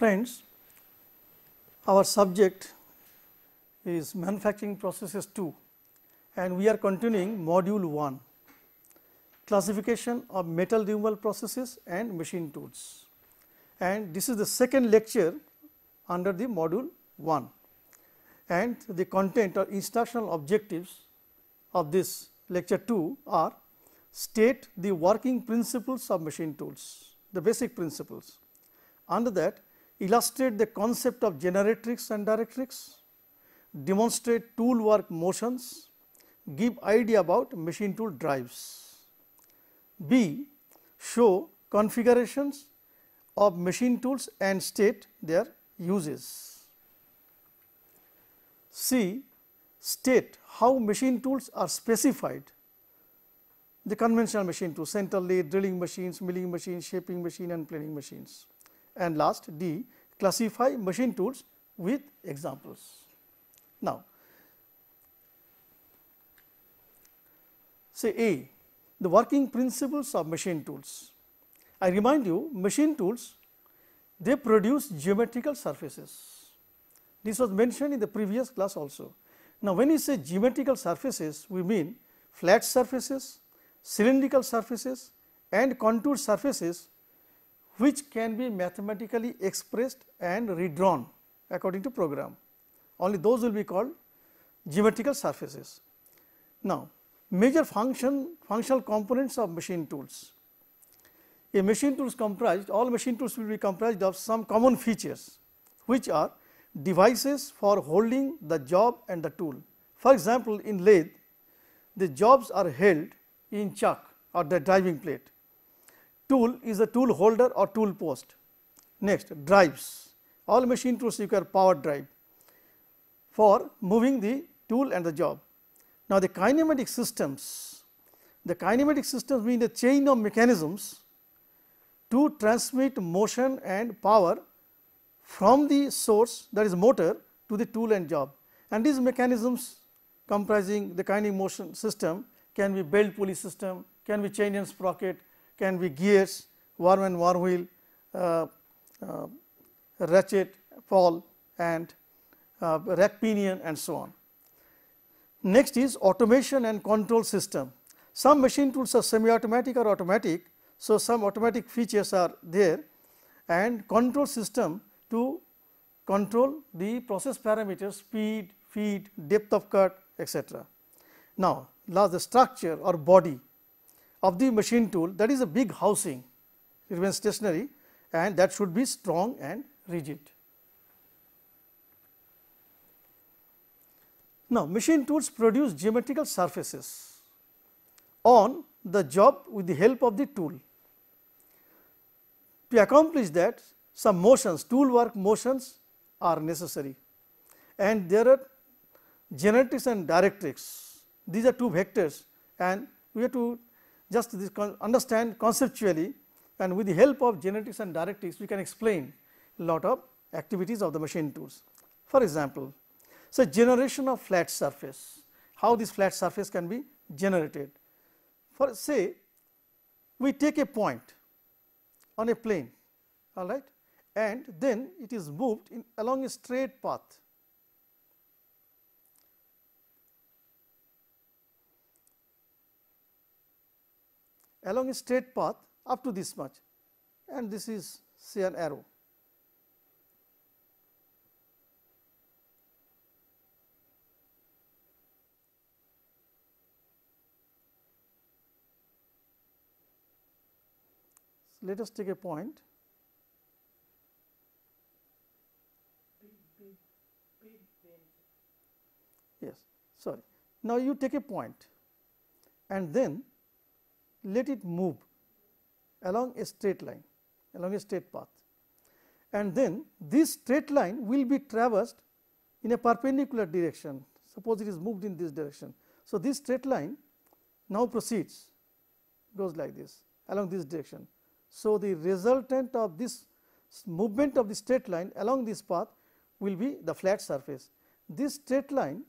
Friends, our subject is manufacturing processes 2 and we are continuing module 1 classification of metal removal processes and machine tools. And this is the second lecture under the module 1 and the content or instructional objectives of this lecture 2 are state the working principles of machine tools, the basic principles. Under that illustrate the concept of generatrix and directrix, demonstrate tool work motions, give idea about machine tool drives. B. Show configurations of machine tools and state their uses. C. State how machine tools are specified the conventional machine tools center lathe, drilling machines, milling machines, shaping machine and planing machines. And last D classify machine tools with examples. Now, say A the working principles of machine tools. I remind you machine tools they produce geometrical surfaces. This was mentioned in the previous class also. Now, when we say geometrical surfaces we mean flat surfaces, cylindrical surfaces and contour surfaces which can be mathematically expressed and redrawn according to program. Only those will be called geometrical surfaces. Now, major function functional components of machine tools. A machine tool is comprised all machine tools will be comprised of some common features which are devices for holding the job and the tool. For example, in lathe the jobs are held in chuck or the driving plate. Tool is a tool holder or tool post. Next drives all machine tools require power drive for moving the tool and the job. Now, the kinematic systems, the kinematic systems mean the chain of mechanisms to transmit motion and power from the source that is motor to the tool and job and these mechanisms comprising the kinetic motion system can be belt pulley system, can be chain and sprocket, can be gears, worm and worm wheel, uh, uh, ratchet, pawl and uh, rack pinion and so on. Next is automation and control system. Some machine tools are semi automatic or automatic. So, some automatic features are there and control system to control the process parameters speed, feed, depth of cut etc. Now, last the structure or body of the machine tool that is a big housing it remains stationary and that should be strong and rigid. Now, machine tools produce geometrical surfaces on the job with the help of the tool. To accomplish that some motions tool work motions are necessary and there are generatrix and directrix these are two vectors and we have to just this understand conceptually and with the help of generatrix and directrix we can explain lot of activities of the machine tools. For example, so, generation of flat surface, how this flat surface can be generated. For say, we take a point on a plane, all right, and then it is moved in along a straight path. Along a straight path up to this much and this is say an arrow let us take a point. Yes, sorry. Now, you take a point and then let it move along a straight line, along a straight path. And then this straight line will be traversed in a perpendicular direction. Suppose it is moved in this direction. So, this straight line now proceeds, goes like this along this direction. So, the resultant of this movement of the straight line along this path will be the flat surface. This straight line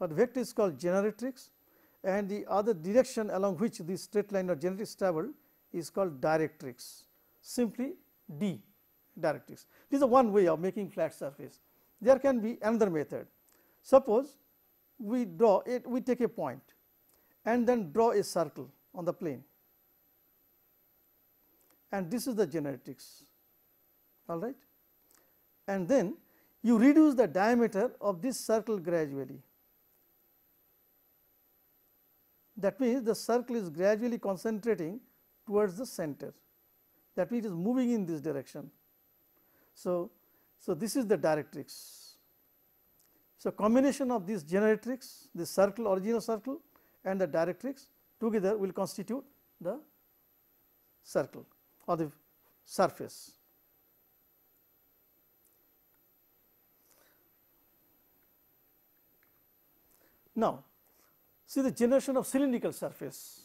or vector is called generatrix and the other direction along which this straight line or generatrix travel is called directrix simply D directrix. This is one way of making flat surface. There can be another method. Suppose we draw it, we take a point and then draw a circle on the plane and this is the generatrix all right and then you reduce the diameter of this circle gradually that means the circle is gradually concentrating towards the center. That means it is moving in this direction. So so this is the directrix. So, combination of this generatrix, this circle original circle and the directrix together will constitute the circle or the surface. Now, see the generation of cylindrical surface.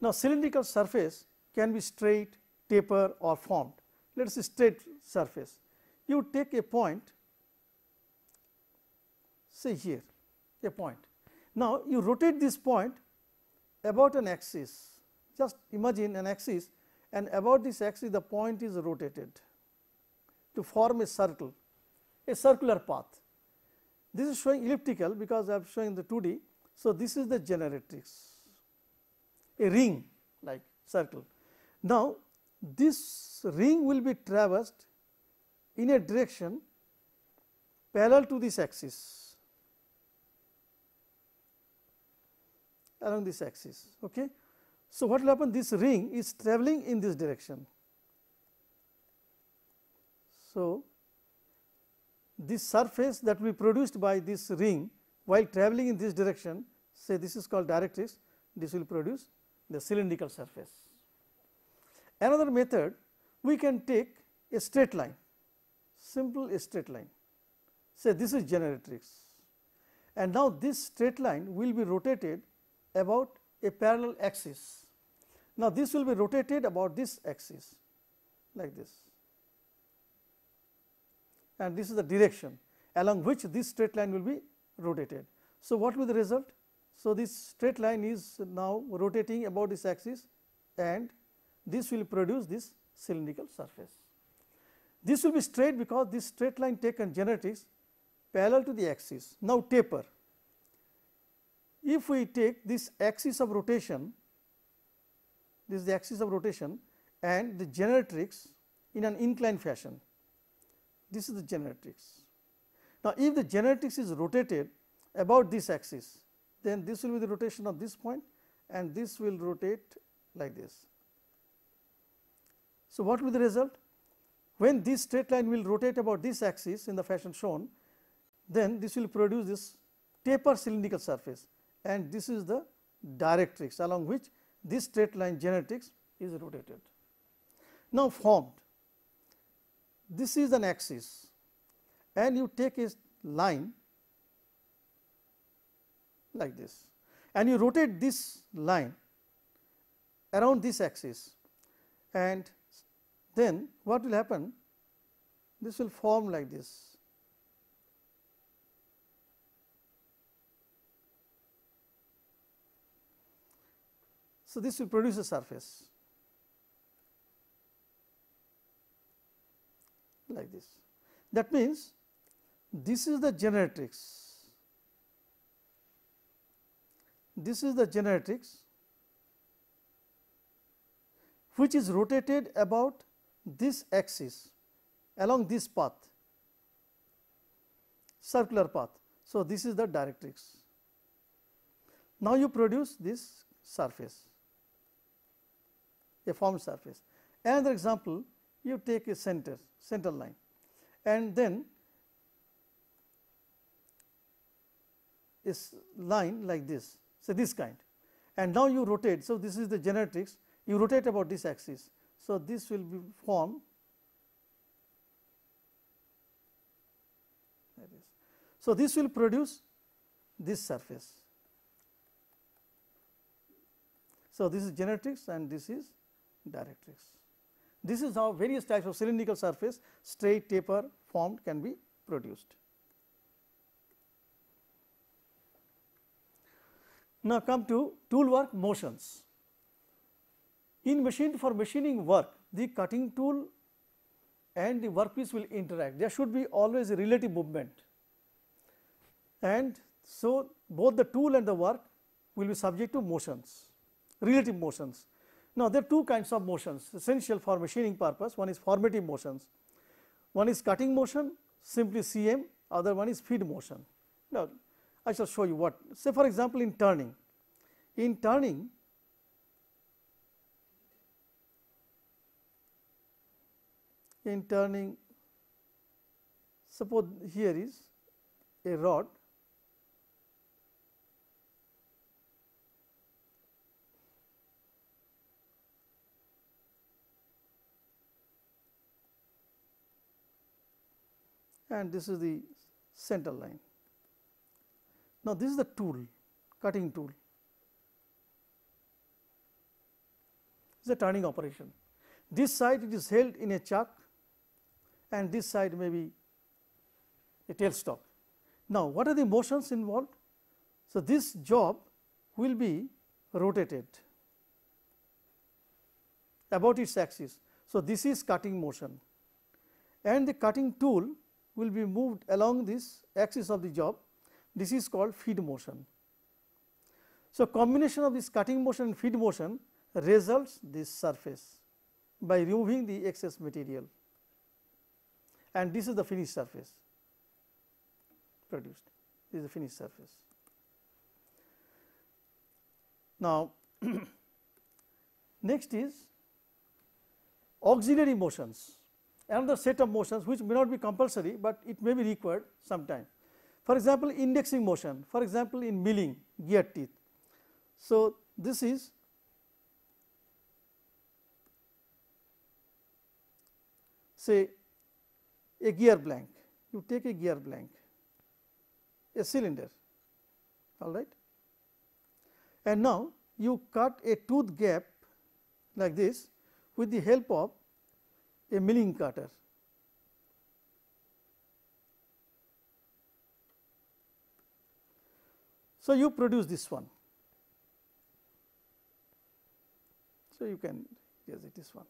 Now, cylindrical surface can be straight, taper or formed. Let us say straight surface. You take a point say here a point. Now, you rotate this point about an axis just imagine an axis and about this axis the point is rotated to form a circle a circular path. This is showing elliptical because I am showing the 2D. So, this is the generatrix a ring like circle. Now, this ring will be traversed in a direction parallel to this axis along this axis. Okay. So, what will happen this ring is travelling in this direction. So, this surface that will be produced by this ring while travelling in this direction say this is called directrix this will produce the cylindrical surface. Another method we can take a straight line simple straight line say this is generatrix and now this straight line will be rotated about a parallel axis. Now, this will be rotated about this axis like this and this is the direction along which this straight line will be rotated. So, what will be the result? So, this straight line is now rotating about this axis and this will produce this cylindrical surface. This will be straight because this straight line taken generatrix parallel to the axis. Now, taper if we take this axis of rotation, this is the axis of rotation and the generatrix in an inclined fashion, this is the generatrix. Now, if the generatrix is rotated about this axis, then this will be the rotation of this point and this will rotate like this. So, what will be the result? When this straight line will rotate about this axis in the fashion shown, then this will produce this taper cylindrical surface and this is the directrix along which this straight line generatrix is rotated. Now, formed this is an axis and you take a line like this. And you rotate this line around this axis. And then what will happen? This will form like this. So, this will produce a surface like this. That means, this is the generatrix, this is the generatrix which is rotated about this axis along this path circular path. So, this is the directrix. Now, you produce this surface a formed surface. Another example you take a center center line and then is line like this so this kind. And now you rotate. So this is the generatrix you rotate about this axis. So this will be formed. Like this so this will produce this surface. So this is generatrix and this is directrix. This is how various types of cylindrical surface straight taper formed can be produced. Now, come to tool work motions. In machine for machining work, the cutting tool and the workpiece will interact. There should be always a relative movement and so both the tool and the work will be subject to motions, relative motions. Now, there are two kinds of motions essential for machining purpose. One is formative motions, one is cutting motion simply CM, other one is feed motion. Now, I shall show you what say for example, in turning. In turning in turning suppose here is a rod and this is the center line. Now, this is the tool cutting tool is a turning operation. This side it is held in a chuck and this side may be a tailstock. Now, what are the motions involved? So, this job will be rotated about its axis. So, this is cutting motion and the cutting tool will be moved along this axis of the job. This is called feed motion. So, combination of this cutting motion and feed motion results this surface by removing the excess material and this is the finished surface produced. This is the finished surface. Now, next is auxiliary motions another set of motions which may not be compulsory, but it may be required sometime. For example, indexing motion for example, in milling gear teeth. So, this is say a gear blank, you take a gear blank, a cylinder all right and now you cut a tooth gap like this with the help of a milling cutter. So, you produce this one. So, you can yes it is one.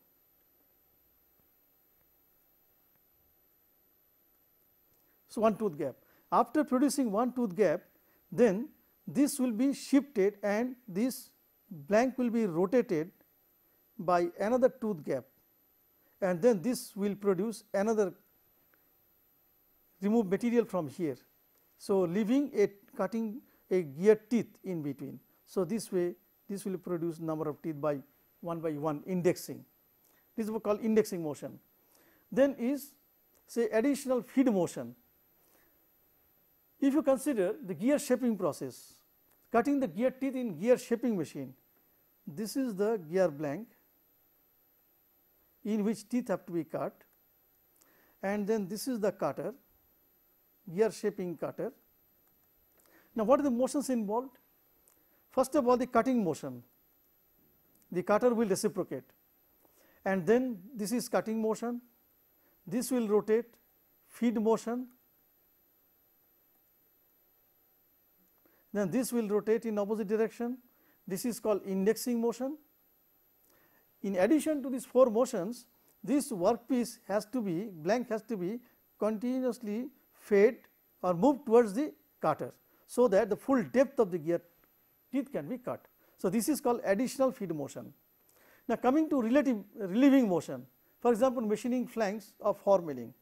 So, one tooth gap. After producing one tooth gap, then this will be shifted and this blank will be rotated by another tooth gap and then this will produce another remove material from here. So, leaving a cutting a gear teeth in between. So, this way this will produce number of teeth by 1 by 1 indexing. This is called indexing motion. Then is say additional feed motion. If you consider the gear shaping process, cutting the gear teeth in gear shaping machine, this is the gear blank in which teeth have to be cut and then this is the cutter gear shaping cutter. Now, what are the motions involved? First of all the cutting motion, the cutter will reciprocate. And then this is cutting motion, this will rotate. Feed motion, then this will rotate in opposite direction, this is called indexing motion. In addition to these four motions, this workpiece has to be blank has to be continuously fed or moved towards the cutter. So, that the full depth of the gear teeth can be cut. So, this is called additional feed motion. Now, coming to relative relieving motion for example, machining flanks of form milling.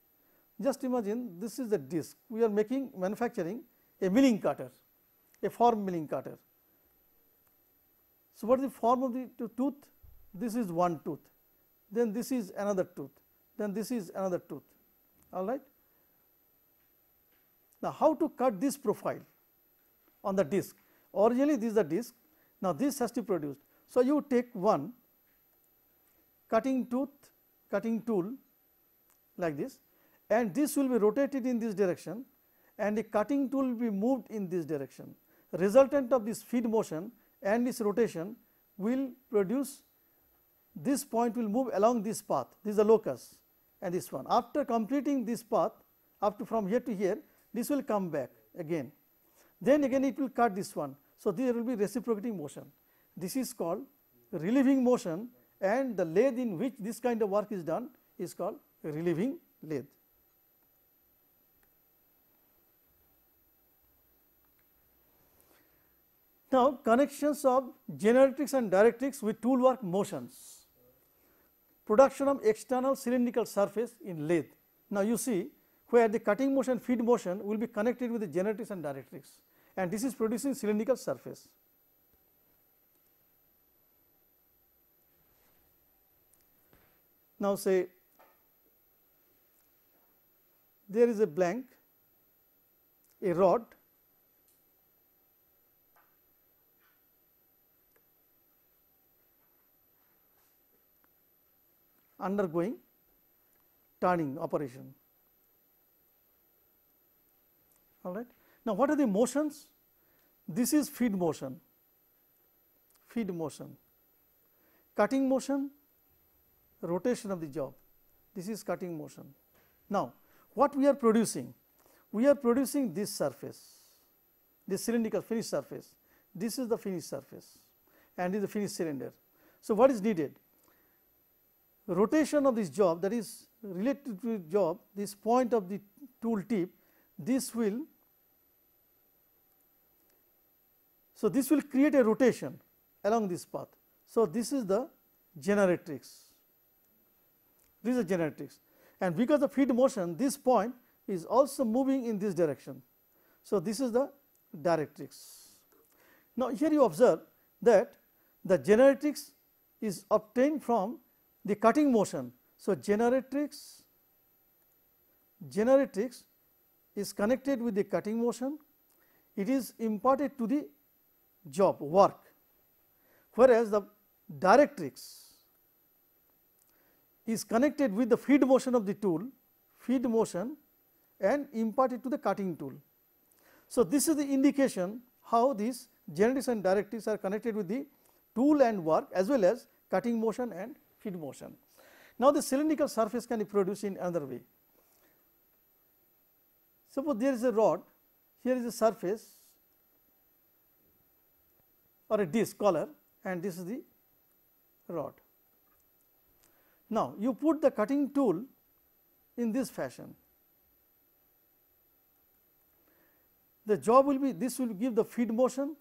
Just imagine this is the disc we are making manufacturing a milling cutter, a form milling cutter. So, what is the form of the tooth? this is one tooth, then this is another tooth, then this is another tooth. All right. Now, how to cut this profile on the disc? Originally, this is the disc. Now, this has to be produced. So, you take one cutting tooth, cutting tool like this, and this will be rotated in this direction, and the cutting tool will be moved in this direction. Resultant of this feed motion and this rotation will produce this point will move along this path, this is the locus and this one. After completing this path to from here to here, this will come back again. Then again it will cut this one. So, there will be reciprocating motion. This is called relieving motion and the lathe in which this kind of work is done is called relieving lathe. Now, connections of generatrix and directrix with tool work motions, production of external cylindrical surface in lathe. Now, you see where the cutting motion feed motion will be connected with the generatrix and directrix and this is producing cylindrical surface. Now, say there is a blank, a rod undergoing turning operation. All right. Now, what are the motions? This is feed motion, feed motion, cutting motion, rotation of the job. This is cutting motion. Now, what we are producing? We are producing this surface, this cylindrical finished surface. This is the finished surface and is the finished cylinder. So, what is needed? Rotation of this job that is related to the job, this point of the tool tip, this will So, this will create a rotation along this path. So, this is the generatrix, this is generatrix and because of feed motion this point is also moving in this direction. So, this is the directrix. Now, here you observe that the generatrix is obtained from the cutting motion. So, generatrix generatrix is connected with the cutting motion, it is imparted to the job work, whereas the directrix is connected with the feed motion of the tool, feed motion and imparted to the cutting tool. So, this is the indication how these generatrix and directrix are connected with the tool and work as well as cutting motion and feed motion. Now, the cylindrical surface can be produced in another way. Suppose there is a rod, here is a surface or a disc collar and this is the rod. Now, you put the cutting tool in this fashion. The job will be this will give the feed motion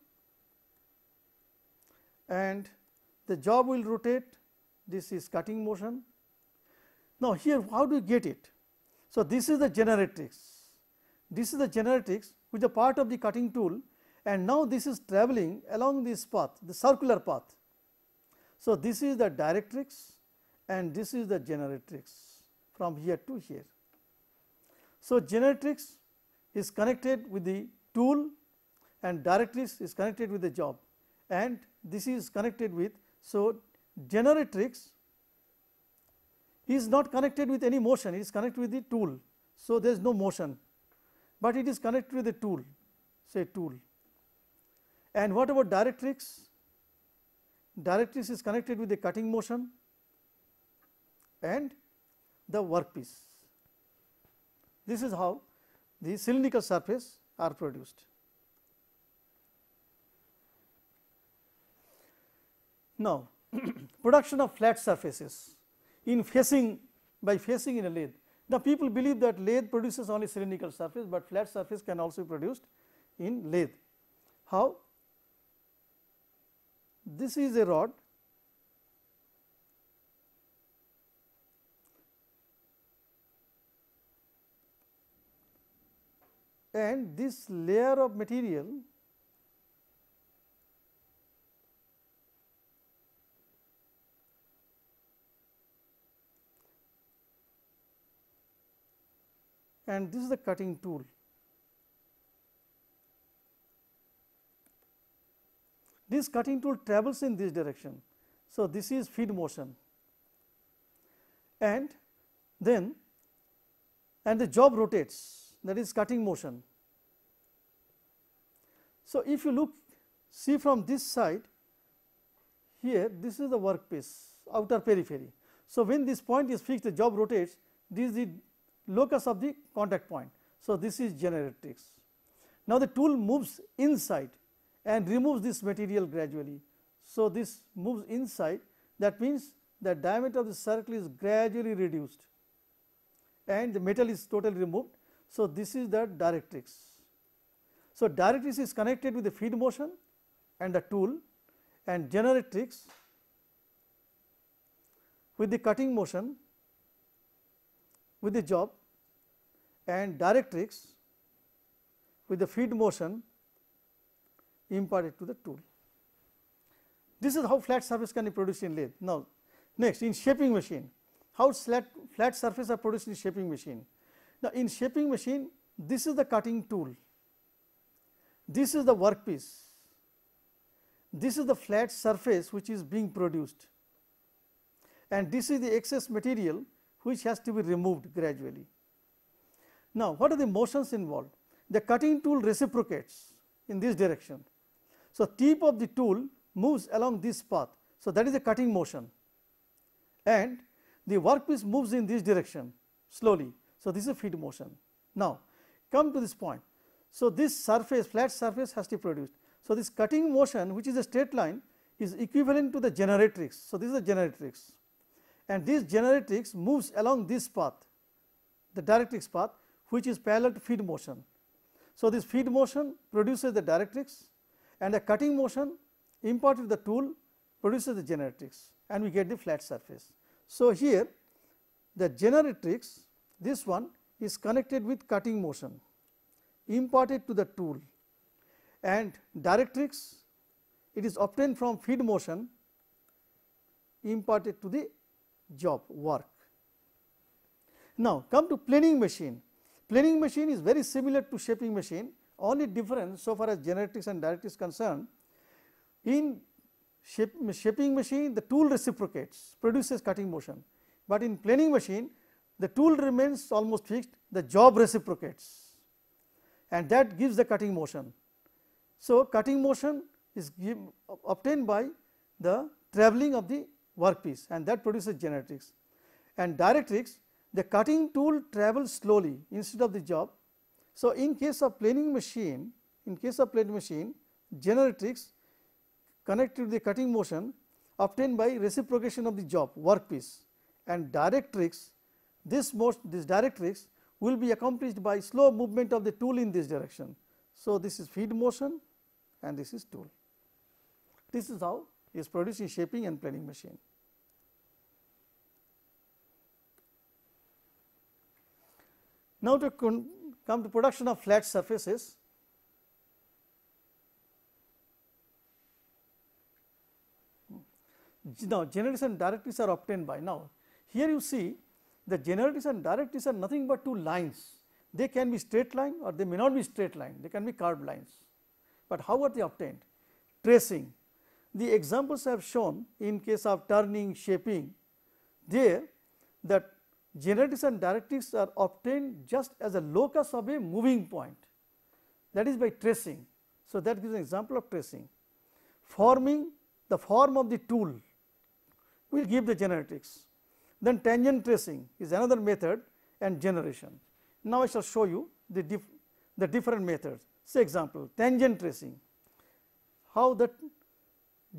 and the job will rotate this is cutting motion. Now, here how do you get it? So, this is the generatrix, this is the generatrix which is a part of the cutting tool and now this is travelling along this path, the circular path. So, this is the directrix and this is the generatrix from here to here. So, generatrix is connected with the tool and directrix is connected with the job and this is connected with. So, generatrix is not connected with any motion, it is connected with the tool. So, there is no motion, but it is connected with the tool say tool and what about directrix? Directrix is connected with the cutting motion and the workpiece. This is how the cylindrical surface are produced. Now, production of flat surfaces in facing by facing in a lathe. Now, people believe that lathe produces only cylindrical surface, but flat surface can also be produced in lathe. How? This is a rod and this layer of material and this is the cutting tool. This cutting tool travels in this direction. So, this is feed motion and then and the job rotates that is cutting motion. So, if you look see from this side here this is the workpiece outer periphery. So, when this point is fixed the job rotates this is the locus of the contact point. So, this is generatrix. Now, the tool moves inside and removes this material gradually. So, this moves inside that means the diameter of the circle is gradually reduced and the metal is totally removed. So, this is the directrix. So, directrix is connected with the feed motion and the tool and generatrix with the cutting motion with the job and directrix with the feed motion imparted to the tool. This is how flat surface can be produced in lathe. Now, next in shaping machine, how flat, flat surface are produced in shaping machine. Now, in shaping machine, this is the cutting tool, this is the workpiece, this is the flat surface which is being produced and this is the excess material which has to be removed gradually. Now, what are the motions involved? The cutting tool reciprocates in this direction. So, tip of the tool moves along this path. So, that is the cutting motion and the workpiece moves in this direction slowly. So, this is a feed motion. Now, come to this point. So, this surface flat surface has to be produced. So, this cutting motion which is a straight line is equivalent to the generatrix. So, this is the generatrix and this generatrix moves along this path the directrix path which is parallel to feed motion. So, this feed motion produces the directrix and a cutting motion imparted to the tool produces the generatrix and we get the flat surface. So, here the generatrix this one is connected with cutting motion imparted to the tool and directrix it is obtained from feed motion imparted to the job work. Now, come to planing machine. Planing machine is very similar to shaping machine only difference so far as generatrix and directrix concerned in shape, shaping machine the tool reciprocates produces cutting motion, but in planing machine the tool remains almost fixed the job reciprocates and that gives the cutting motion. So, cutting motion is give, obtained by the travelling of the workpiece and that produces generatrix and directrix the cutting tool travels slowly instead of the job. So, in case of planing machine in case of planing machine generatrix connected to the cutting motion obtained by reciprocation of the job workpiece and directrix this most this directrix will be accomplished by slow movement of the tool in this direction. So, this is feed motion and this is tool. This is how is produced in shaping and planing machine. Now, to come to production of flat surfaces, hmm. now generatrix and are obtained by now. Here you see the generatrix and directrix are nothing but two lines. They can be straight line or they may not be straight line, they can be curved lines. But how are they obtained? Tracing. The examples I have shown in case of turning, shaping, there that generatrix and directrix are obtained just as a locus of a moving point that is by tracing. So, that gives an example of tracing. Forming the form of the tool will give the generatrix. Then tangent tracing is another method and generation. Now, I shall show you the, dif the different methods. Say example tangent tracing, how the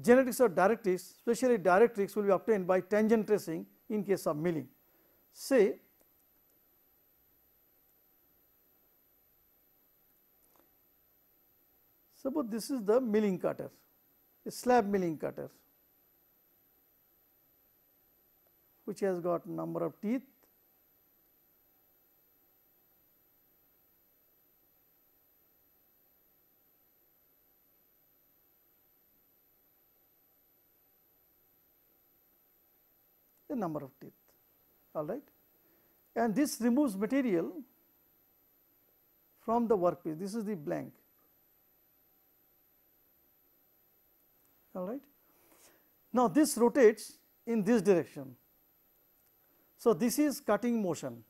generatrix or directrix especially directrix will be obtained by tangent tracing in case of milling. Say suppose this is the milling cutter, a slab milling cutter which has got number of teeth. A number of teeth all right? And this removes material from the workpiece. This is the blank. All right? Now this rotates in this direction. So this is cutting motion.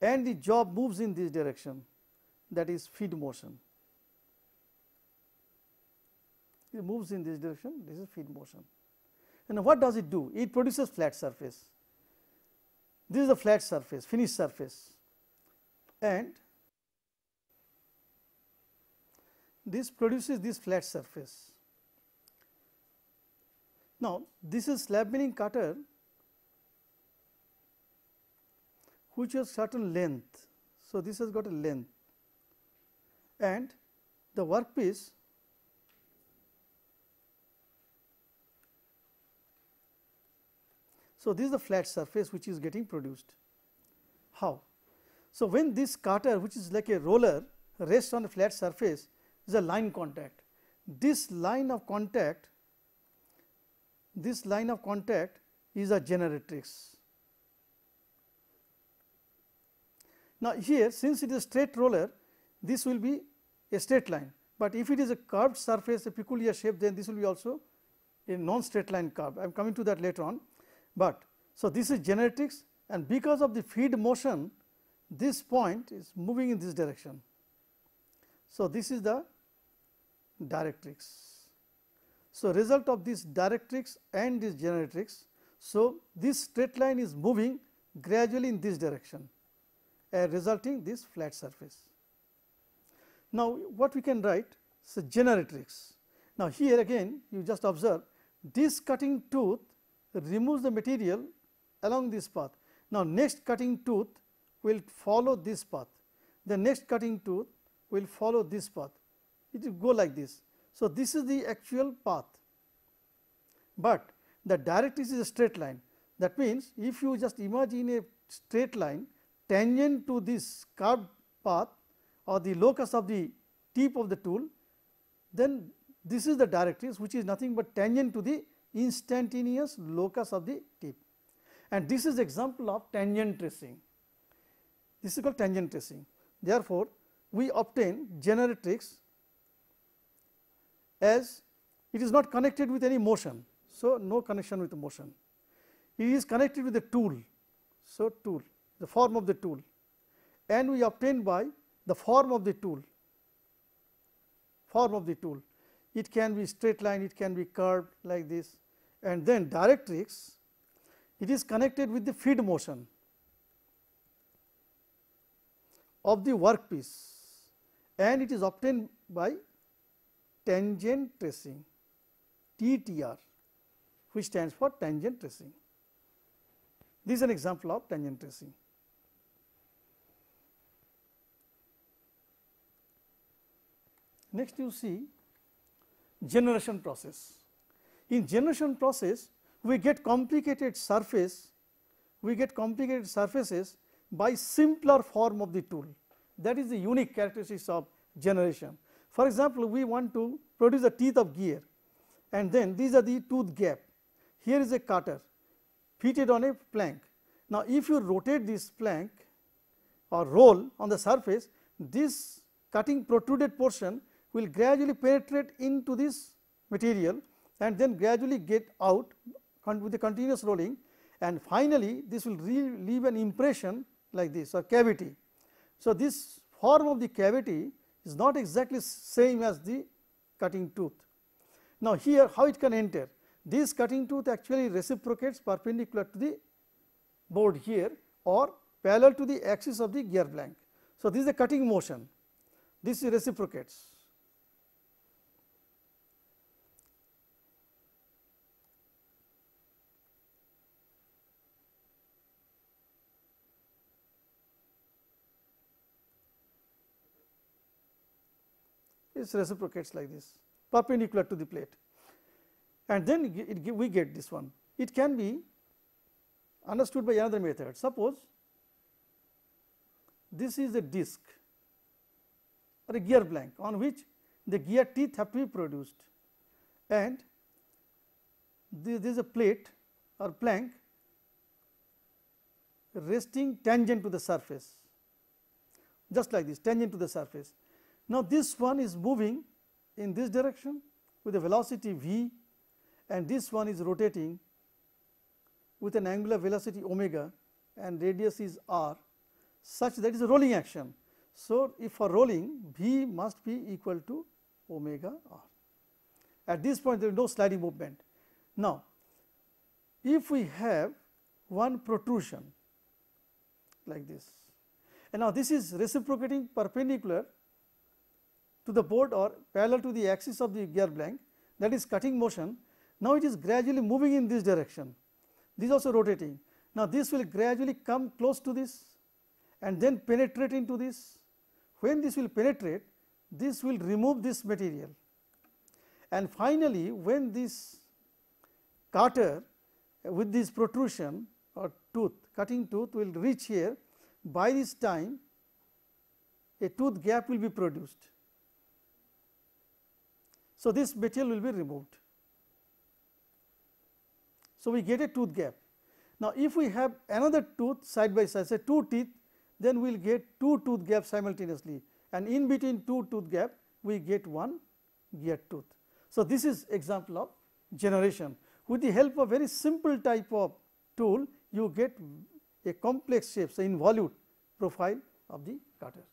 And the job moves in this direction. That is feed motion. It moves in this direction. This is feed motion. And what does it do? It produces flat surface this is a flat surface, finished surface and this produces this flat surface. Now, this is slab milling cutter which has certain length. So, this has got a length and the workpiece So, this is the flat surface which is getting produced. How? So, when this cutter which is like a roller rests on a flat surface is a line contact. This line of contact, this line of contact is a generatrix. Now, here since it is a straight roller, this will be a straight line, but if it is a curved surface a peculiar shape then this will be also a non straight line curve. I am coming to that later on, but so this is generatrix and because of the feed motion this point is moving in this direction. So, this is the directrix. So, result of this directrix and this generatrix. So, this straight line is moving gradually in this direction uh, resulting this flat surface. Now, what we can write is generatrix. Now, here again you just observe this cutting tooth removes the material along this path. Now, next cutting tooth will follow this path, the next cutting tooth will follow this path, it will go like this. So, this is the actual path, but the directrix is a straight line. That means, if you just imagine a straight line tangent to this curved path or the locus of the tip of the tool, then this is the directrix which is nothing but tangent to the instantaneous locus of the tip. And this is example of tangent tracing. This is called tangent tracing. Therefore, we obtain generatrix as it is not connected with any motion. So, no connection with the motion. It is connected with the tool. So, tool the form of the tool and we obtain by the form of the tool form of the tool. It can be straight line, it can be curved like this and then directrix it is connected with the feed motion of the workpiece and it is obtained by tangent tracing TTR which stands for tangent tracing. This is an example of tangent tracing. Next you see generation process. In generation process we get complicated surface, we get complicated surfaces by simpler form of the tool that is the unique characteristics of generation. For example, we want to produce the teeth of gear and then these are the tooth gap. Here is a cutter fitted on a plank. Now, if you rotate this plank or roll on the surface, this cutting protruded portion will gradually penetrate into this material and then gradually get out with the continuous rolling and finally, this will leave an impression like this or cavity. So, this form of the cavity is not exactly same as the cutting tooth. Now, here how it can enter? This cutting tooth actually reciprocates perpendicular to the board here or parallel to the axis of the gear blank. So, this is the cutting motion, this reciprocates. It reciprocates like this perpendicular to the plate and then it, it, we get this one. It can be understood by another method. Suppose this is a disc or a gear blank on which the gear teeth have to be produced and this is a plate or plank resting tangent to the surface just like this tangent to the surface now, this one is moving in this direction with a velocity v and this one is rotating with an angular velocity omega and radius is r such that is a rolling action. So, if for rolling v must be equal to omega r. At this point there is no sliding movement. Now, if we have one protrusion like this and now this is reciprocating perpendicular to the board or parallel to the axis of the gear blank that is cutting motion. Now, it is gradually moving in this direction, this also rotating. Now, this will gradually come close to this and then penetrate into this. When this will penetrate, this will remove this material and finally, when this cutter with this protrusion or tooth cutting tooth will reach here by this time a tooth gap will be produced. So, this material will be removed. So, we get a tooth gap. Now, if we have another tooth side by side say two teeth then we will get two tooth gaps simultaneously and in between two tooth gap we get one gear tooth. So, this is example of generation with the help of very simple type of tool you get a complex shape say involute profile of the cutter.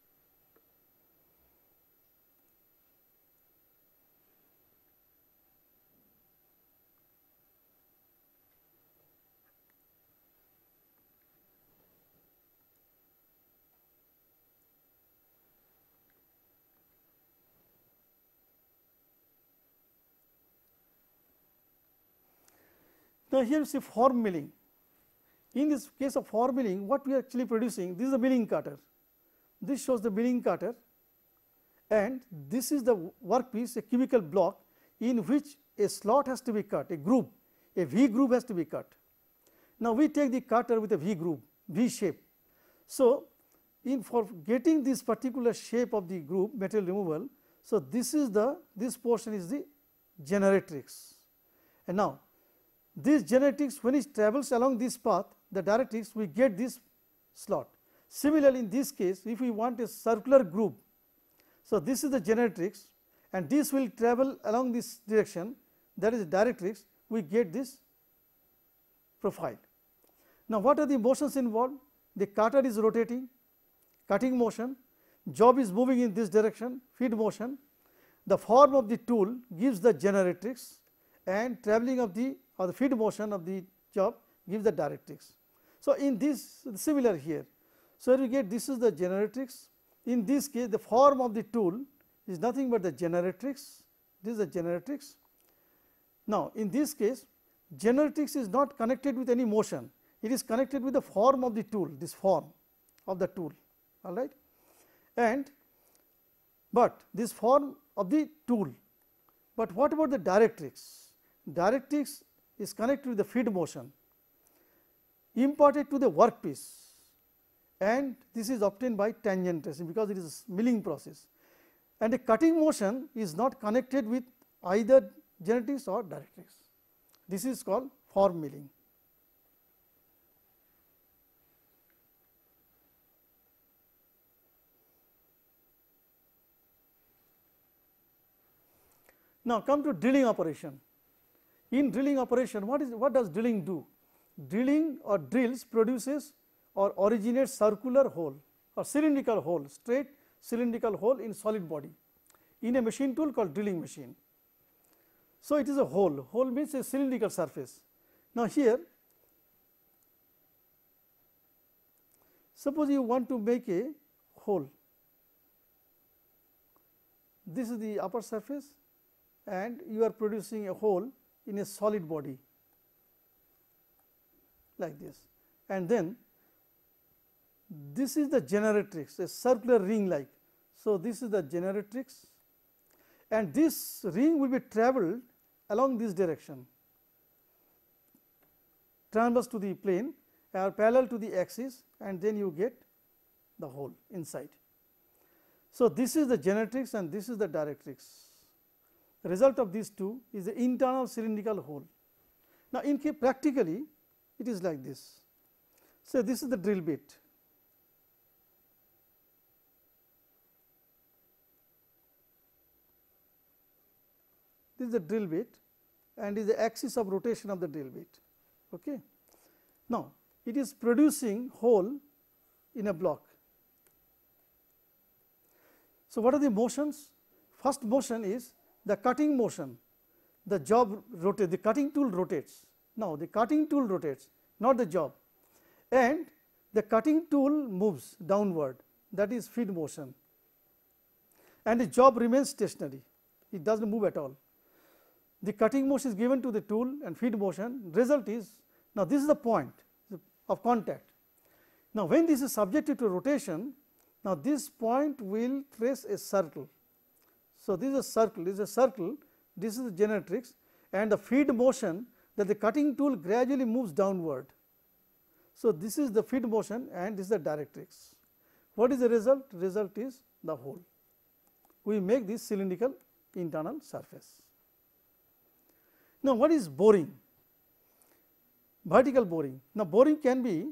Now, here you see form milling. In this case of form milling, what we are actually producing, this is a milling cutter. This shows the milling cutter and this is the workpiece, a cubical block in which a slot has to be cut, a groove, a V groove has to be cut. Now, we take the cutter with a V groove, V shape. So, in for getting this particular shape of the groove material removal, so this is the this portion is the generatrix. And now, this generatrix when it travels along this path the directrix we get this slot. Similarly, in this case if we want a circular groove. So, this is the generatrix and this will travel along this direction that is directrix we get this profile. Now, what are the motions involved? The cutter is rotating, cutting motion, job is moving in this direction, feed motion. The form of the tool gives the generatrix and traveling of the or the feed motion of the job gives the directrix. So, in this similar here. So, you get this is the generatrix. In this case the form of the tool is nothing but the generatrix, this is the generatrix. Now, in this case generatrix is not connected with any motion, it is connected with the form of the tool, this form of the tool, all right. And but this form of the tool, but what about the directrix? Directrix is connected with the feed motion imparted to the workpiece and this is obtained by tangent tracing because it is a milling process and a cutting motion is not connected with either generatrix or directrix. This is called form milling. Now, come to drilling operation. In drilling operation, what is what does drilling do? Drilling or drills produces or originates circular hole or cylindrical hole, straight cylindrical hole in solid body in a machine tool called drilling machine. So, it is a hole, hole means a cylindrical surface. Now, here suppose you want to make a hole, this is the upper surface and you are producing a hole in a solid body like this and then this is the generatrix a circular ring like. So, this is the generatrix and this ring will be travelled along this direction transverse to the plane or parallel to the axis and then you get the hole inside. So, this is the generatrix and this is the directrix. Result of these two is the internal cylindrical hole. Now, in case practically it is like this. So, this is the drill bit. This is the drill bit and is the axis of rotation of the drill bit. Okay. Now, it is producing hole in a block. So, what are the motions? First motion is the cutting motion, the job rotates, the cutting tool rotates. Now, the cutting tool rotates, not the job and the cutting tool moves downward that is feed motion and the job remains stationary, it does not move at all. The cutting motion is given to the tool and feed motion result is now this is the point of contact. Now, when this is subjected to rotation, now this point will trace a circle. So, this is a circle, this is a circle, this is the generatrix and the feed motion that the cutting tool gradually moves downward. So, this is the feed motion and this is the directrix. What is the result? Result is the hole. We make this cylindrical internal surface. Now, what is boring? Vertical boring. Now, boring can be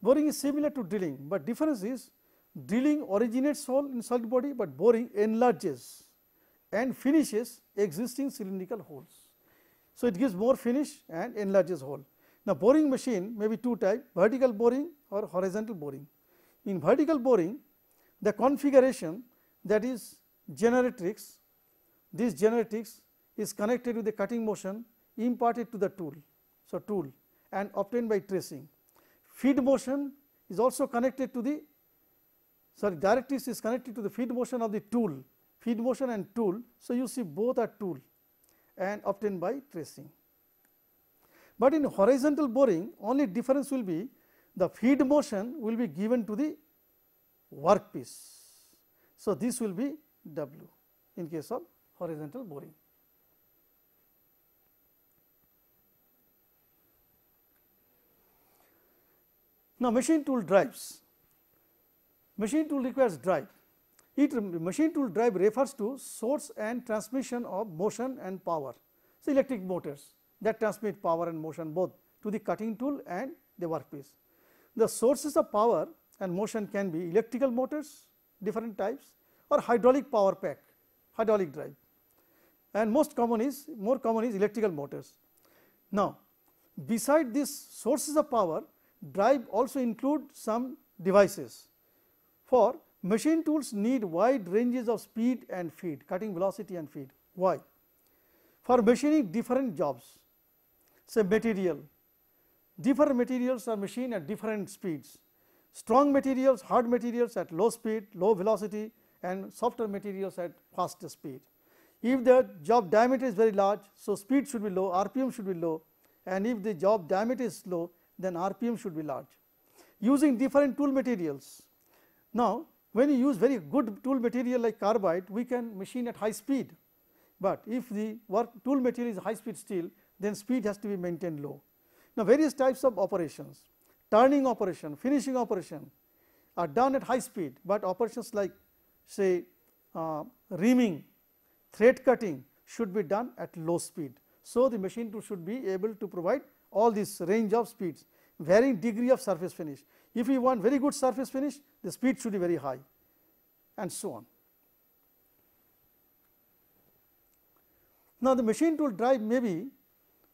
boring is similar to drilling, but difference is drilling originates hole in solid body, but boring enlarges and finishes existing cylindrical holes. So, it gives more finish and enlarges hole. Now, boring machine may be two type vertical boring or horizontal boring. In vertical boring the configuration that is generatrix, this generatrix is connected with the cutting motion imparted to the tool. So, tool and obtained by tracing. Feed motion is also connected to the sorry directrix is connected to the feed motion of the tool, feed motion and tool. So, you see both are tool and obtained by tracing. But in horizontal boring only difference will be the feed motion will be given to the workpiece. So, this will be W in case of horizontal boring. Now, machine tool drives. Machine tool requires drive. It machine tool drive refers to source and transmission of motion and power. So, electric motors that transmit power and motion both to the cutting tool and the workpiece. The sources of power and motion can be electrical motors different types or hydraulic power pack hydraulic drive and most common is more common is electrical motors. Now, beside these sources of power drive also include some devices for machine tools need wide ranges of speed and feed cutting velocity and feed. Why? For machining different jobs. Say material. Different materials are machined at different speeds. Strong materials hard materials at low speed low velocity and softer materials at faster speed. If the job diameter is very large so speed should be low rpm should be low and if the job diameter is low then RPM should be large. Using different tool materials. Now, when you use very good tool material like carbide, we can machine at high speed, but if the work tool material is high speed steel, then speed has to be maintained low. Now, various types of operations, turning operation, finishing operation are done at high speed, but operations like say uh, reaming, thread cutting should be done at low speed. So, the machine tool should be able to provide all this range of speeds varying degree of surface finish. If we want very good surface finish the speed should be very high and so on. Now, the machine tool drive may be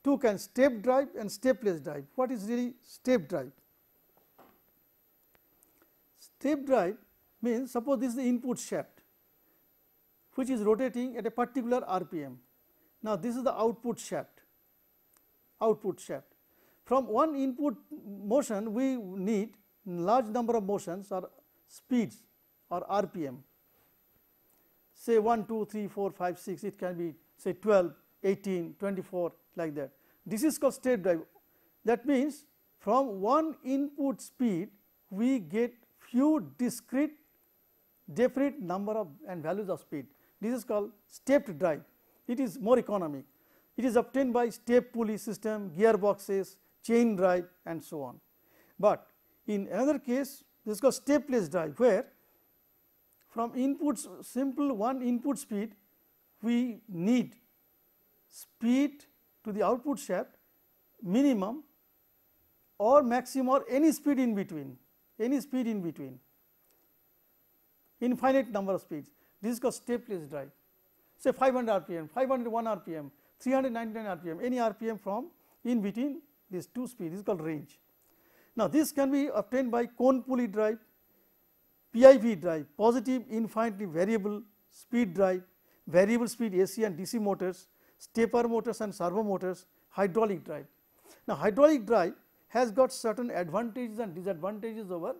two kinds step drive and stepless drive. What is really step drive? Step drive means suppose this is the input shaft which is rotating at a particular RPM. Now, this is the output shaft output shaft. From one input motion we need large number of motions or speeds or RPM say 1, 2, 3, 4, 5, 6 it can be say 12, 18, 24 like that. This is called step drive that means from one input speed we get few discrete definite number of and values of speed. This is called stepped drive. It is more economic. It is obtained by step pulley system, gearboxes, chain drive and so on. But in another case this is called stepless drive where from inputs simple one input speed we need speed to the output shaft minimum or maximum or any speed in between any speed in between. Infinite number of speeds. This is called stepless drive. Say 500 rpm 501 rpm 399 rpm any rpm from in between these two speeds is called range. Now, this can be obtained by cone pulley drive, PIV drive, positive infinitely variable speed drive, variable speed AC and DC motors, stepper motors and servo motors, hydraulic drive. Now, hydraulic drive has got certain advantages and disadvantages over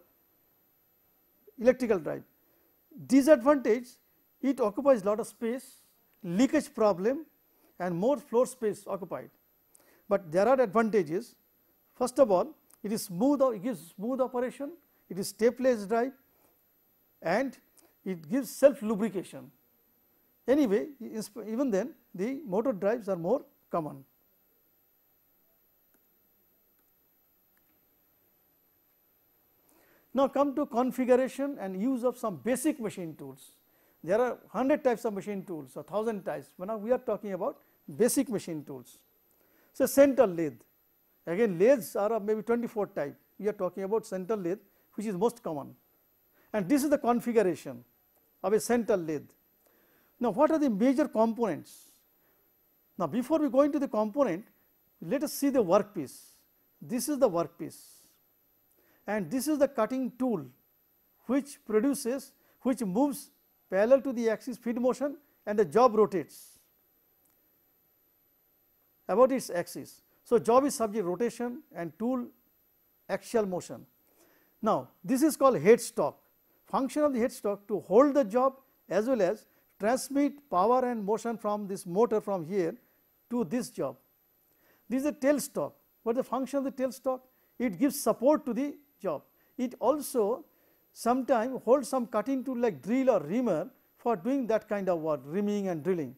electrical drive. Disadvantage it occupies lot of space, leakage problem and more floor space occupied but there are advantages. First of all, it is smooth it gives smooth operation, it is stepless drive and it gives self lubrication. Anyway, even then the motor drives are more common. Now, come to configuration and use of some basic machine tools. There are 100 types of machine tools or 1000 types, but now we are talking about basic machine tools. So, central lathe, again lathes are of maybe 24 type, we are talking about central lathe which is most common and this is the configuration of a central lathe. Now, what are the major components? Now, before we go into the component, let us see the workpiece. This is the workpiece and this is the cutting tool which produces, which moves parallel to the axis feed motion and the job rotates about its axis. So, job is subject rotation and tool axial motion. Now, this is called headstock function of the headstock to hold the job as well as transmit power and motion from this motor from here to this job. This is the tailstock. What is the function of the tailstock? It gives support to the job. It also sometimes holds some cutting tool like drill or reamer for doing that kind of work, reaming and drilling.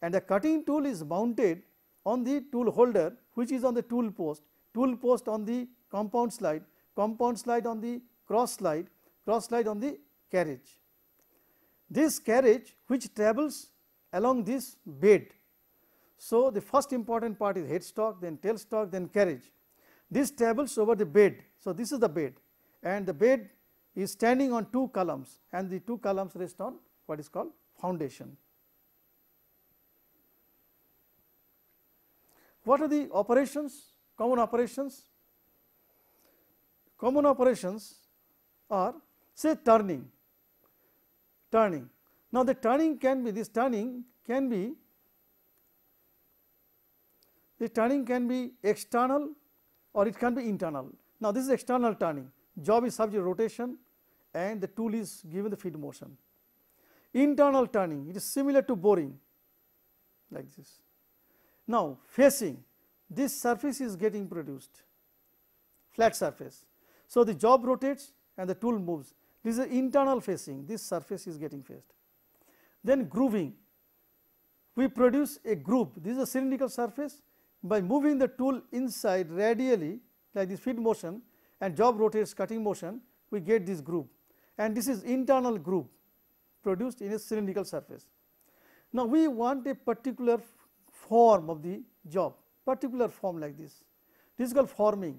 And the cutting tool is mounted on the tool holder which is on the tool post, tool post on the compound slide, compound slide on the cross slide cross slide on the carriage. This carriage which travels along this bed. So, the first important part is headstock, then tailstock, then carriage. This travels over the bed. So, this is the bed and the bed is standing on two columns and the two columns rest on what is called foundation. What are the operations, common operations? Common operations are say turning, turning. Now, the turning can be this turning can be the turning can be external or it can be internal. Now, this is external turning job is subject to rotation and the tool is given the feed motion. Internal turning it is similar to boring like this. Now, facing this surface is getting produced flat surface. So, the job rotates and the tool moves this is internal facing, this surface is getting faced. Then grooving, we produce a groove, this is a cylindrical surface by moving the tool inside radially like this feed motion and job rotates cutting motion, we get this groove and this is internal groove produced in a cylindrical surface. Now, we want a particular form of the job, particular form like this, this is called forming.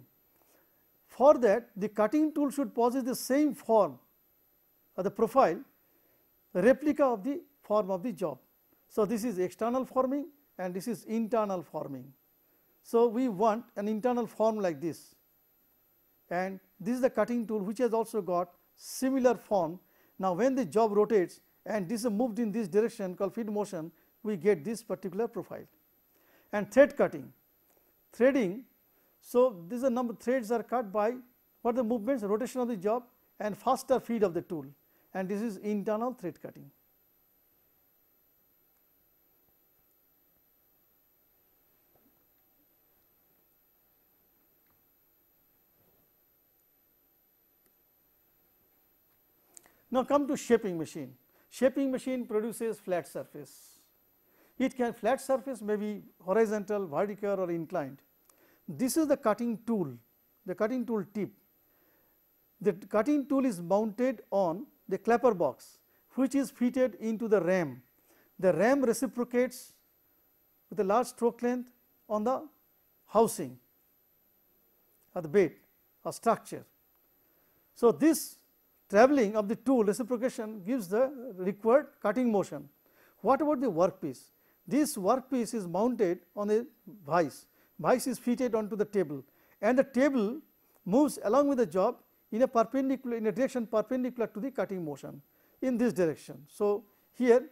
For that the cutting tool should possess the same form or the profile replica of the form of the job. So, this is external forming and this is internal forming. So, we want an internal form like this and this is the cutting tool which has also got similar form. Now, when the job rotates and this is moved in this direction called feed motion, we get this particular profile. And thread cutting, threading. So, this is a number threads are cut by what the movements rotation of the job and faster feed of the tool and this is internal thread cutting. Now, come to shaping machine. Shaping machine produces flat surface. It can flat surface may be horizontal, vertical or inclined. This is the cutting tool, the cutting tool tip. The cutting tool is mounted on the clapper box which is fitted into the ram. The ram reciprocates with a large stroke length on the housing or the bed or structure. So, this travelling of the tool reciprocation gives the required cutting motion. What about the workpiece? This workpiece is mounted on a vice, vice is fitted onto the table and the table moves along with the job in a perpendicular in a direction perpendicular to the cutting motion in this direction. So, here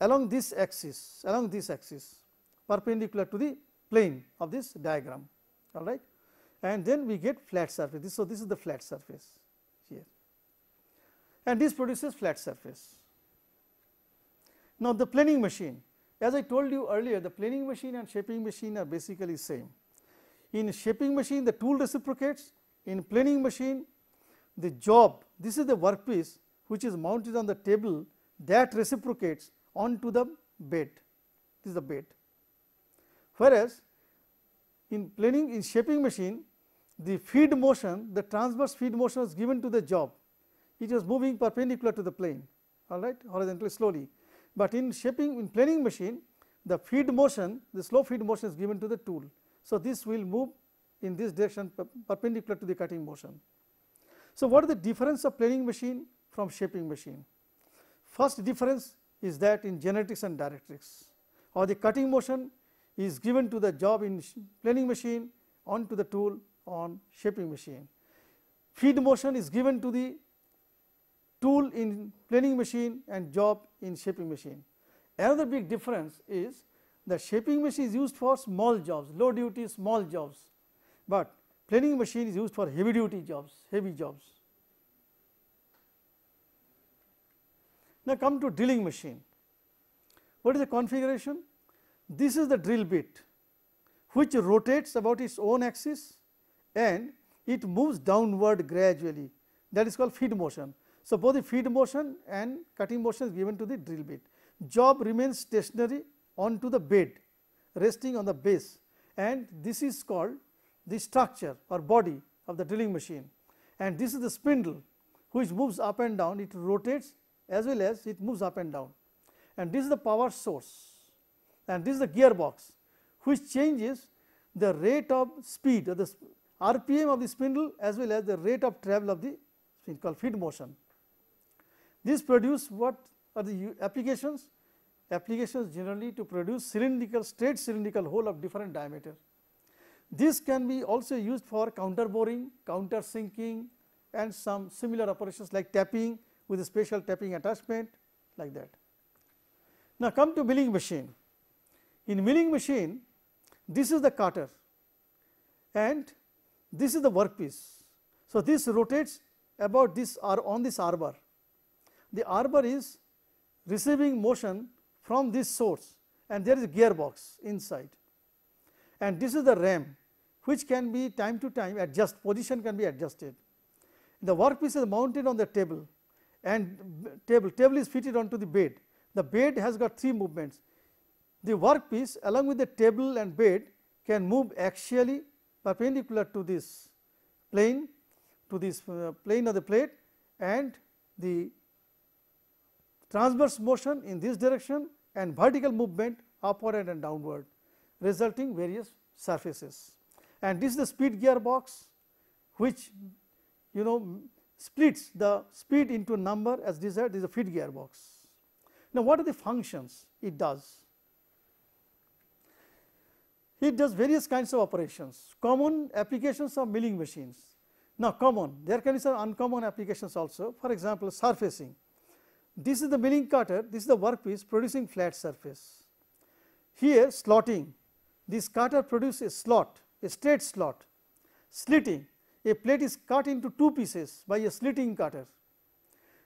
along this axis along this axis perpendicular to the plane of this diagram all right and then we get flat surface. So, this is the flat surface here and this produces flat surface. Now, the planing machine. As I told you earlier the planing machine and shaping machine are basically same. In shaping machine the tool reciprocates, in planing machine the job this is the workpiece which is mounted on the table that reciprocates onto the bed. This is the bed. Whereas, in planing in shaping machine the feed motion the transverse feed motion is given to the job. It was moving perpendicular to the plane. All right? Horizontally slowly, but in shaping in planing machine the feed motion the slow feed motion is given to the tool. So, this will move in this direction perpendicular to the cutting motion. So, what is the difference of planing machine from shaping machine? First difference is that in generatrix and directrix or the cutting motion is given to the job in planing machine onto the tool on shaping machine. Feed motion is given to the tool in planing machine and job in shaping machine. Another big difference is the shaping machine is used for small jobs, low duty small jobs, but planing machine is used for heavy duty jobs, heavy jobs. Now, come to drilling machine. What is the configuration? This is the drill bit which rotates about its own axis and it moves downward gradually that is called feed motion. So, both the feed motion and cutting motion is given to the drill bit. Job remains stationary onto the bed resting on the base and this is called the structure or body of the drilling machine and this is the spindle which moves up and down it rotates as well as it moves up and down and this is the power source and this is the gearbox which changes the rate of speed or the RPM of the spindle as well as the rate of travel of the spindle called feed motion. This produce what are the applications? Applications generally to produce cylindrical straight cylindrical hole of different diameter. This can be also used for counter boring, counter sinking and some similar operations like tapping with a special tapping attachment like that. Now, come to milling machine. In milling machine, this is the cutter and this is the workpiece. So, this rotates about this or on this arbor. The arbor is receiving motion from this source and there is a gearbox inside and this is the ram which can be time to time adjust position can be adjusted. The workpiece is mounted on the table and table table is fitted onto the bed. The bed has got three movements. The workpiece along with the table and bed can move axially perpendicular to this plane to this uh, plane of the plate and the transverse motion in this direction and vertical movement upward and downward resulting various surfaces. And this is the speed gearbox which you know splits the speed into number as desired this is a feed gearbox. Now, what are the functions it does? It does various kinds of operations, common applications of milling machines. Now, common there can be some uncommon applications also for example, surfacing. This is the milling cutter, this is the workpiece producing flat surface. Here slotting, this cutter produces a slot, a straight slot. Slitting, a plate is cut into two pieces by a slitting cutter.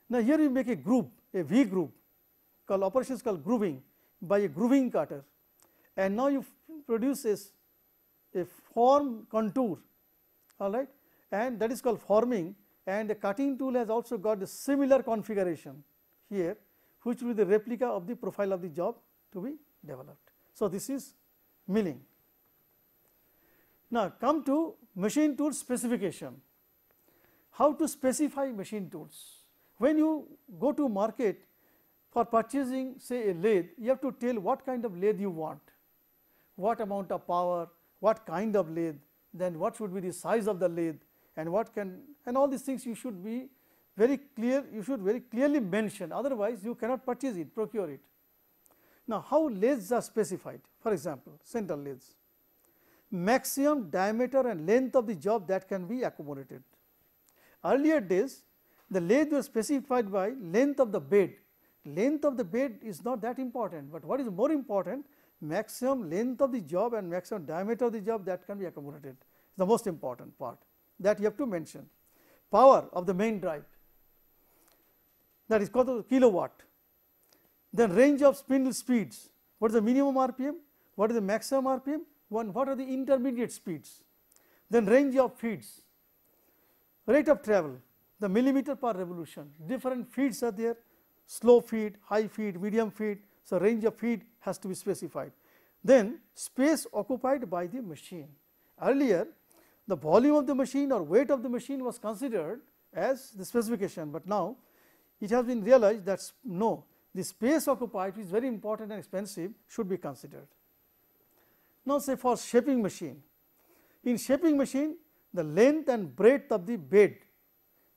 Now, here you make a groove, a V groove called operations called grooving by a grooving cutter and now you produce a, a form contour all right and that is called forming and the cutting tool has also got a similar configuration here which will be the replica of the profile of the job to be developed. So, this is milling. Now, come to machine tool specification. How to specify machine tools? When you go to market for purchasing say a lathe, you have to tell what kind of lathe you want, what amount of power, what kind of lathe, then what should be the size of the lathe and what can and all these things you should be very clear you should very clearly mention otherwise you cannot purchase it procure it. Now, how lathes are specified for example, central lathes maximum diameter and length of the job that can be accommodated. Earlier days the lathe was specified by length of the bed length of the bed is not that important, but what is more important maximum length of the job and maximum diameter of the job that can be accommodated is the most important part that you have to mention. Power of the main drive that is called the kilowatt. Then range of spindle speeds, what is the minimum RPM, what is the maximum RPM, one what are the intermediate speeds? Then range of feeds, rate of travel, the millimeter per revolution, different feeds are there, slow feed, high feed, medium feed. So, range of feed has to be specified. Then space occupied by the machine. Earlier the volume of the machine or weight of the machine was considered as the specification, but now it has been realized that no the space occupied is very important and expensive should be considered. Now, say for shaping machine, in shaping machine the length and breadth of the bed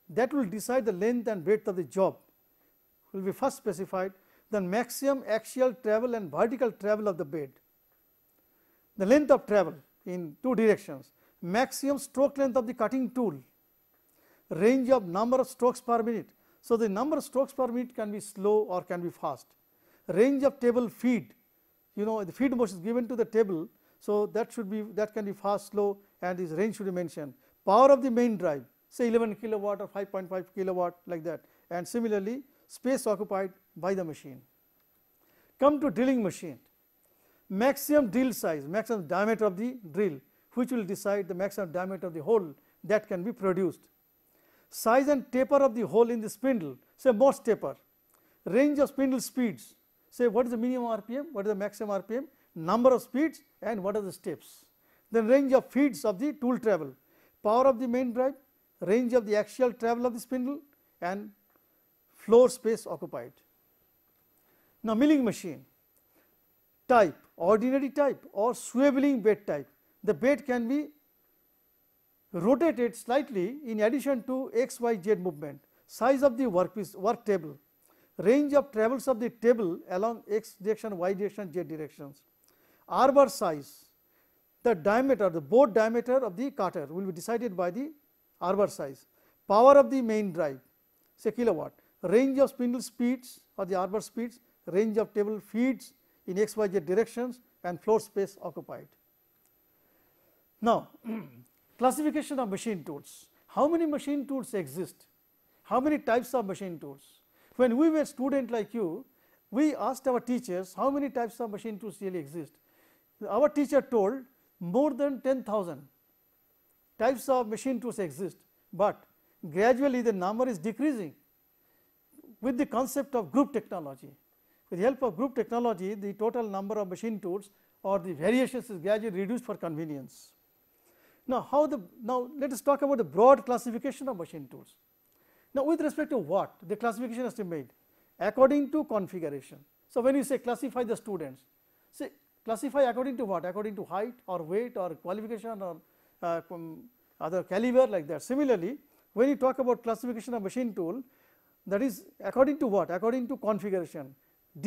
that will decide the length and breadth of the job will be first specified then maximum axial travel and vertical travel of the bed. The length of travel in two directions, maximum stroke length of the cutting tool, range of number of strokes per minute. So, the number of strokes per minute can be slow or can be fast, range of table feed, you know the feed motion is given to the table. So, that should be that can be fast, slow and this range should be mentioned. Power of the main drive say 11 kilowatt or 5.5 kilowatt like that and similarly space occupied by the machine. Come to drilling machine, maximum drill size, maximum diameter of the drill which will decide the maximum diameter of the hole that can be produced. Size and taper of the hole in the spindle, say Morse taper, range of spindle speeds, say what is the minimum RPM, what is the maximum RPM, number of speeds and what are the steps. Then range of feeds of the tool travel, power of the main drive, range of the axial travel of the spindle and floor space occupied. Now, milling machine. Type, ordinary type or swiveling bed type. The bed can be rotated slightly in addition to x, y, z movement, size of the workpiece, work table, range of travels of the table along x direction, y direction, z directions, arbor size, the diameter, the board diameter of the cutter will be decided by the arbor size, power of the main drive, say kilowatt, range of spindle speeds or the arbor speeds, range of table feeds in x, y, z directions and floor space occupied. Now, classification of machine tools. How many machine tools exist? How many types of machine tools? When we were student like you, we asked our teachers how many types of machine tools really exist. Our teacher told more than 10,000 types of machine tools exist, but gradually the number is decreasing with the concept of group technology. With the help of group technology, the total number of machine tools or the variations is gradually reduced for convenience. Now, how the now let us talk about the broad classification of machine tools. Now, with respect to what the classification has to be made according to configuration. So, when you say classify the students, say classify according to what according to height or weight or qualification or uh, other caliber like that. Similarly, when you talk about classification of machine tool that is according to what according to configuration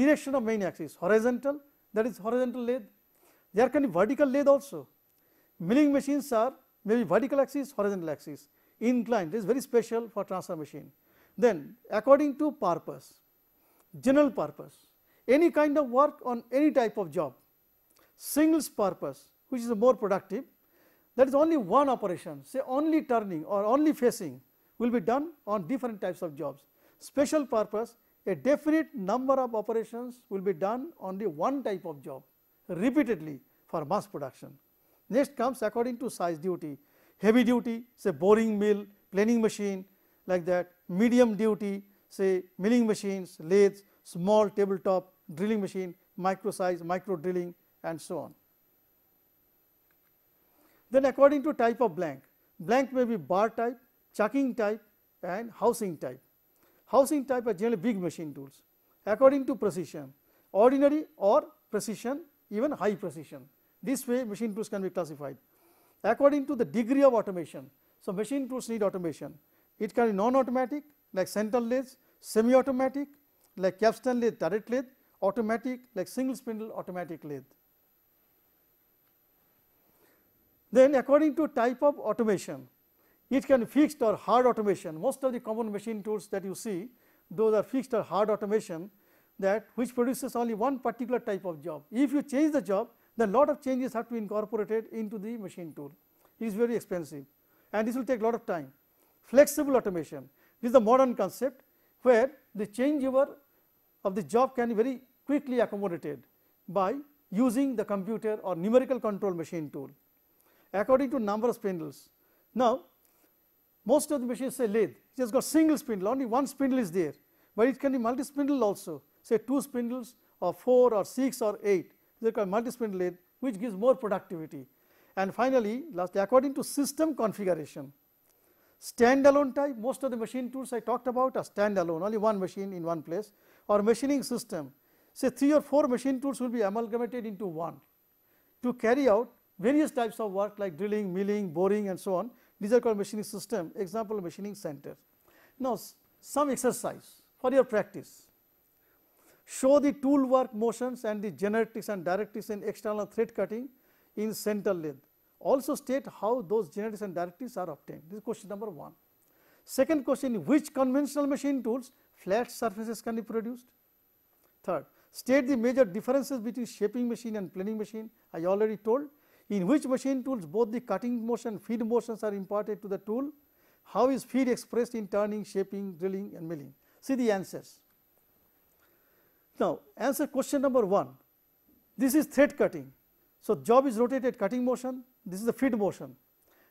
direction of main axis horizontal that is horizontal lathe there can be vertical lathe also milling machines are maybe vertical axis horizontal axis. Inclined this is very special for transfer machine. Then according to purpose general purpose any kind of work on any type of job singles purpose which is more productive that is only one operation say only turning or only facing will be done on different types of jobs. Special purpose a definite number of operations will be done only one type of job repeatedly for mass production. Next comes according to size duty, heavy duty say boring mill, planing machine like that, medium duty say milling machines, lathes, small tabletop drilling machine, micro size, micro drilling and so on. Then according to type of blank, blank may be bar type, chucking type and housing type. Housing type are generally big machine tools according to precision, ordinary or precision even high precision. This way machine tools can be classified according to the degree of automation. So, machine tools need automation. It can be non-automatic like central lathe, semi-automatic like capstan lathe, turret lathe, automatic like single spindle automatic lathe. Then according to type of automation, it can be fixed or hard automation. Most of the common machine tools that you see, those are fixed or hard automation that which produces only one particular type of job. If you change the job, then lot of changes have to be incorporated into the machine tool. It is very expensive and this will take a lot of time. Flexible automation, this is the modern concept where the changeover of the job can be very quickly accommodated by using the computer or numerical control machine tool. according to number of spindles. Now, most of the machines say lathe, it has got single spindle, only one spindle is there, but it can be multi spindle also, say 2 spindles or 4 or 6 or 8, they are called multi spindle lathe, which gives more productivity. And finally, lastly, according to system configuration, standalone type, most of the machine tools I talked about are standalone, only one machine in one place or machining system, say 3 or 4 machine tools will be amalgamated into one to carry out various types of work like drilling, milling, boring and so on. These are called machining system, example machining center. Now, some exercise for your practice. Show the tool work motions and the generatrix and directrix in external thread cutting in center lathe. Also state how those generatrix and directrix are obtained. This is question number 1. Second question, which conventional machine tools flat surfaces can be produced? Third, state the major differences between shaping machine and planing machine. I already told in which machine tools both the cutting motion feed motions are imparted to the tool. How is feed expressed in turning, shaping, drilling and milling? See the answers. Now, answer question number 1. This is thread cutting. So, job is rotated cutting motion, this is the feed motion.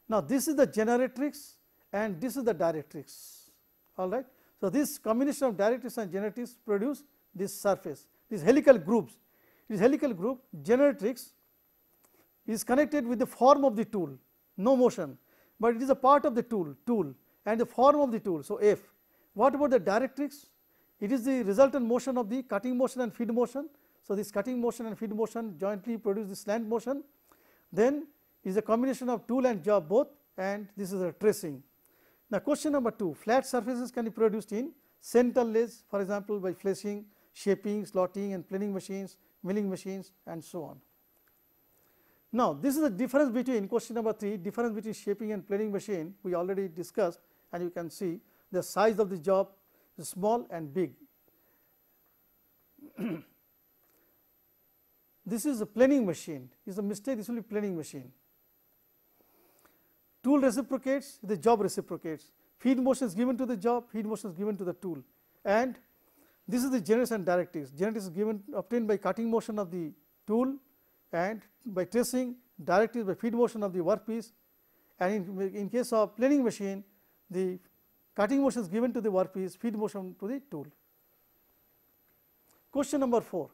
Now, this is the generatrix and this is the directrix, all right. So, this combination of directrix and generatrix produce this surface, these helical grooves. This helical groove generatrix is connected with the form of the tool, no motion, but it is a part of the tool, tool and the form of the tool. So, F. What about the directrix? It is the resultant motion of the cutting motion and feed motion. So, this cutting motion and feed motion jointly produce the slant motion. Then is a combination of tool and job both and this is a tracing. Now, question number 2 flat surfaces can be produced in center lathes for example, by fleshing, shaping, slotting and planing machines, milling machines and so on. Now, this is the difference between question number 3 difference between shaping and planing machine we already discussed and you can see the size of the job small and big. this is a planing machine. Is a mistake. This will be planing machine. Tool reciprocates the job reciprocates. Feed motion is given to the job feed motion is given to the tool. And this is the generatrix and directrix generatrix is given obtained by cutting motion of the tool and by tracing directly by feed motion of the workpiece. And in, in case of planing machine the cutting motion is given to the workpiece feed motion to the tool. Question number 4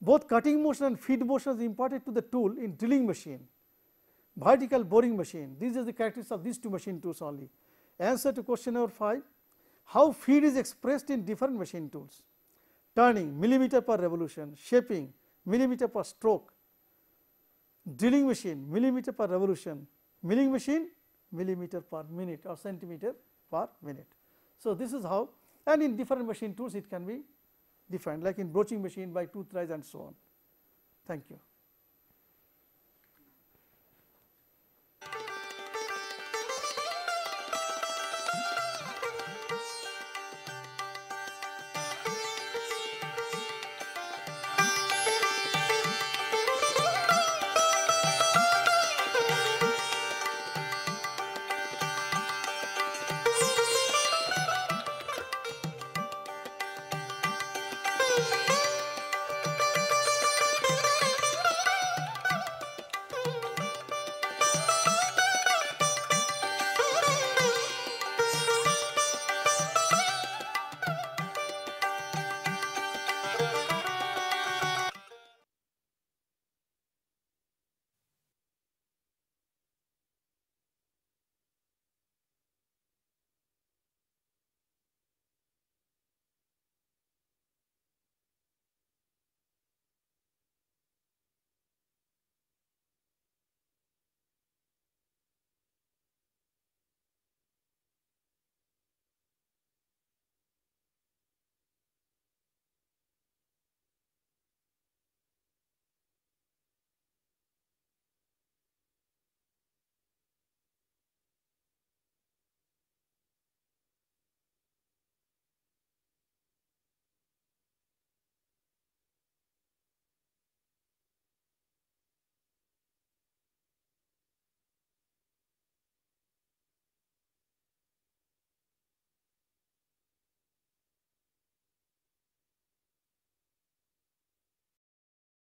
both cutting motion and feed motion is imparted to the tool in drilling machine vertical boring machine. These are the characteristics of these two machine tools only. Answer to question number 5 how feed is expressed in different machine tools? Turning millimeter per revolution. Shaping millimeter per stroke. Drilling machine millimeter per revolution, milling machine millimeter per minute or centimeter per minute. So, this is how and in different machine tools it can be defined like in broaching machine by tooth rise and so on. Thank you.